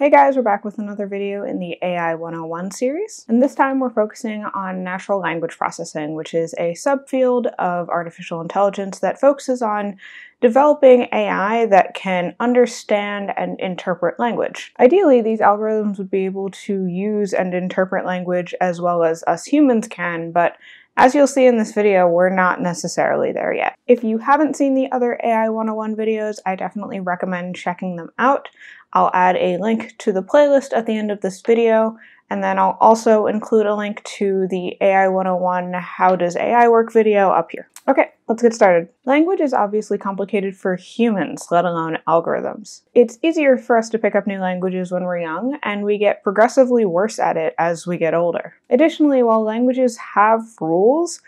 Hey guys, we're back with another video in the AI 101 series, and this time we're focusing on natural language processing, which is a subfield of artificial intelligence that focuses on developing AI that can understand and interpret language. Ideally, these algorithms would be able to use and interpret language as well as us humans can, but as you'll see in this video, we're not necessarily there yet. If you haven't seen the other AI 101 videos, I definitely recommend checking them out. I'll add a link to the playlist at the end of this video, and then I'll also include a link to the AI 101 How Does AI Work video up here. Okay, let's get started. Language is obviously complicated for humans, let alone algorithms. It's easier for us to pick up new languages when we're young, and we get progressively worse at it as we get older. Additionally, while languages have rules,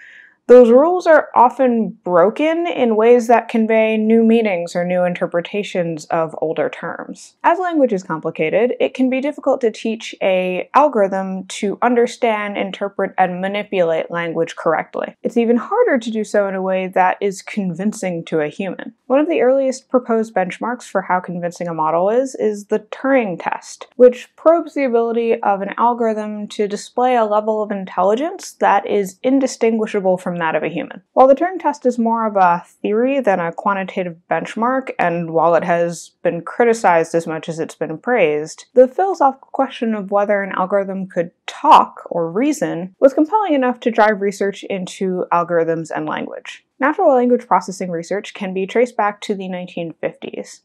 those rules are often broken in ways that convey new meanings or new interpretations of older terms. As language is complicated, it can be difficult to teach a algorithm to understand, interpret, and manipulate language correctly. It's even harder to do so in a way that is convincing to a human. One of the earliest proposed benchmarks for how convincing a model is is the Turing test, which probes the ability of an algorithm to display a level of intelligence that is indistinguishable from that of a human. While the Turing test is more of a theory than a quantitative benchmark, and while it has been criticized as much as it's been praised, the philosophical question of whether an algorithm could talk or reason was compelling enough to drive research into algorithms and language. Natural language processing research can be traced back to the 1950s.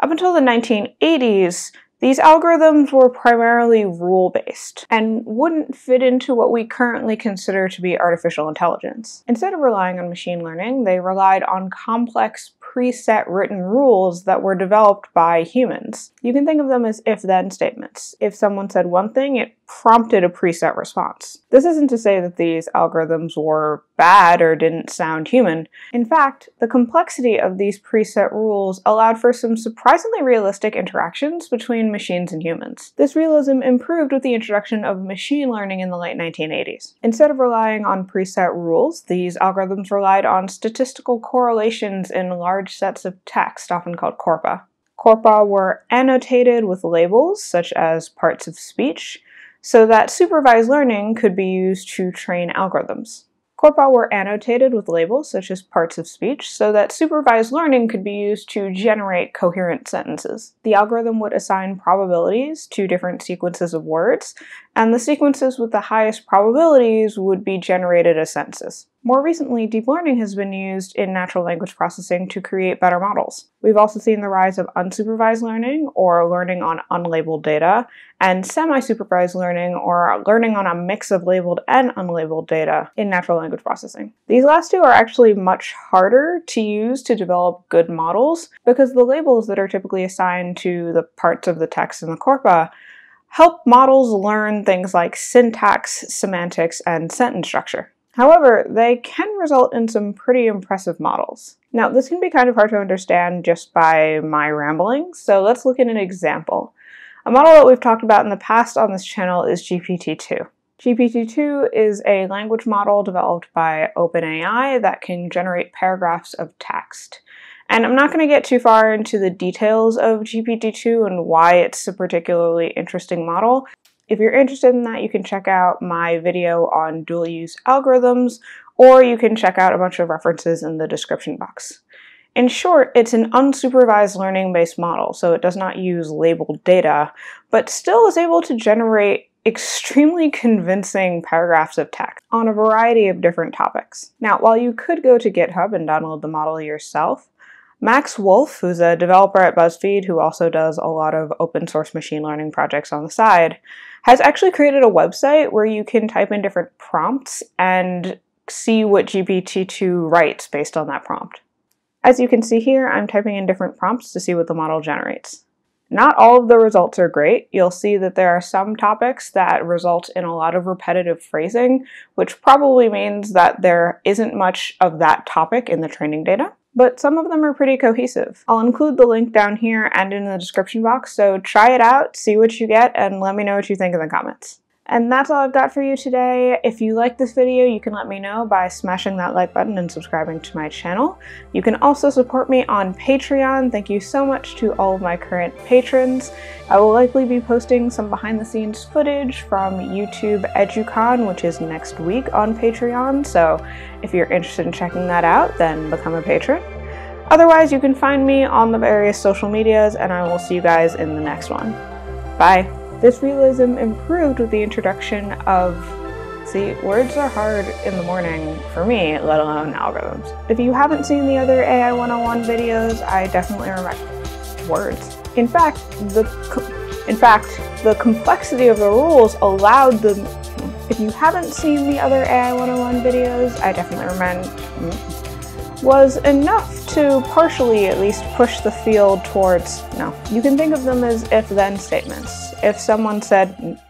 Up until the 1980s, these algorithms were primarily rule based and wouldn't fit into what we currently consider to be artificial intelligence. Instead of relying on machine learning, they relied on complex preset written rules that were developed by humans. You can think of them as if then statements. If someone said one thing, it prompted a preset response. This isn't to say that these algorithms were bad or didn't sound human. In fact, the complexity of these preset rules allowed for some surprisingly realistic interactions between machines and humans. This realism improved with the introduction of machine learning in the late 1980s. Instead of relying on preset rules, these algorithms relied on statistical correlations in large sets of text, often called corpora. Corpora were annotated with labels, such as parts of speech, so that supervised learning could be used to train algorithms. Corpora were annotated with labels such as parts of speech so that supervised learning could be used to generate coherent sentences. The algorithm would assign probabilities to different sequences of words, and the sequences with the highest probabilities would be generated as sentences. More recently, deep learning has been used in natural language processing to create better models. We've also seen the rise of unsupervised learning, or learning on unlabeled data, and semi-supervised learning, or learning on a mix of labeled and unlabeled data in natural language processing. These last two are actually much harder to use to develop good models because the labels that are typically assigned to the parts of the text in the corpora help models learn things like syntax, semantics, and sentence structure. However, they can result in some pretty impressive models. Now, this can be kind of hard to understand just by my rambling, so let's look at an example. A model that we've talked about in the past on this channel is GPT-2. GPT-2 is a language model developed by OpenAI that can generate paragraphs of text. And I'm not going to get too far into the details of GPT-2 and why it's a particularly interesting model, if you're interested in that, you can check out my video on dual use algorithms, or you can check out a bunch of references in the description box. In short, it's an unsupervised learning based model, so it does not use labeled data, but still is able to generate extremely convincing paragraphs of text on a variety of different topics. Now, while you could go to GitHub and download the model yourself, Max Woolf, who's a developer at BuzzFeed who also does a lot of open source machine learning projects on the side, has actually created a website where you can type in different prompts and see what GPT-2 writes based on that prompt. As you can see here, I'm typing in different prompts to see what the model generates. Not all of the results are great. You'll see that there are some topics that result in a lot of repetitive phrasing, which probably means that there isn't much of that topic in the training data but some of them are pretty cohesive. I'll include the link down here and in the description box, so try it out, see what you get, and let me know what you think in the comments. And that's all I've got for you today. If you like this video, you can let me know by smashing that like button and subscribing to my channel. You can also support me on Patreon. Thank you so much to all of my current patrons. I will likely be posting some behind the scenes footage from YouTube EduCon, which is next week on Patreon. So if you're interested in checking that out, then become a patron. Otherwise, you can find me on the various social medias, and I will see you guys in the next one. Bye. This realism improved with the introduction of See, words are hard in the morning for me, let alone algorithms. If you haven't seen the other AI 101 videos, I definitely recommend words. In fact, the in fact, the complexity of the rules allowed them. If you haven't seen the other AI 101 videos, I definitely recommend was enough to partially at least push the field towards, no, you can think of them as if then statements. If someone said,